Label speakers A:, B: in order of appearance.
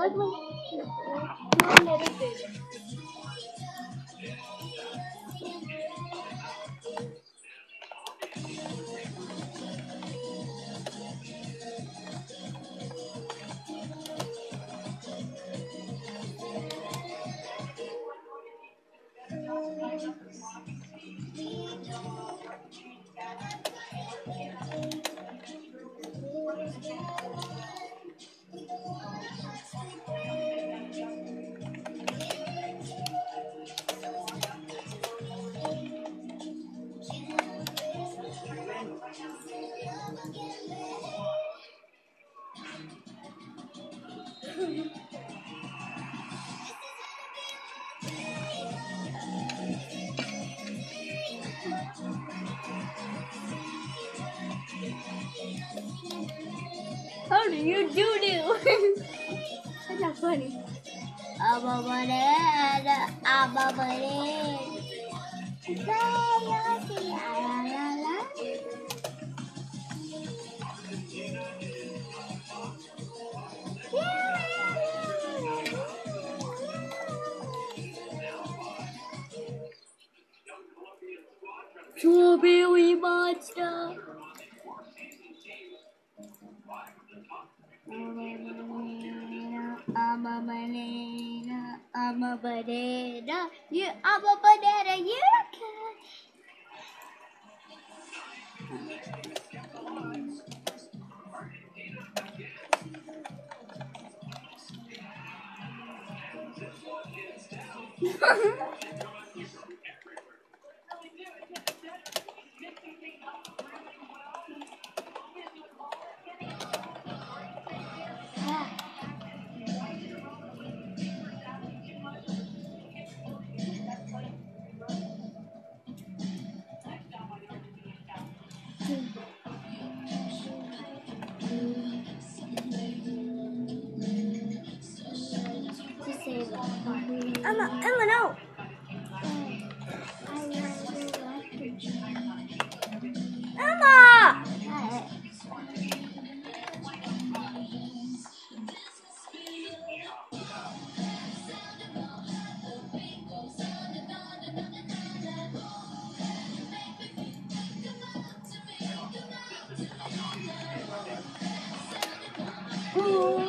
A: Like my, my little How do you do do? That's not funny. Abba banana, abba Strawberry monster. I'm a banana. I'm a banana. You, I'm a banana. You're a cat.
B: Emma, Emma, no. Ooh.